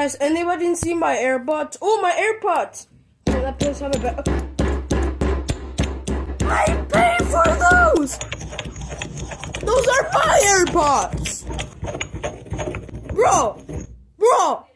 Has anybody seen my AirPods? Oh, my AirPods! Can I put some back? I paid for those! Those are my AirPods! Bro! Bro!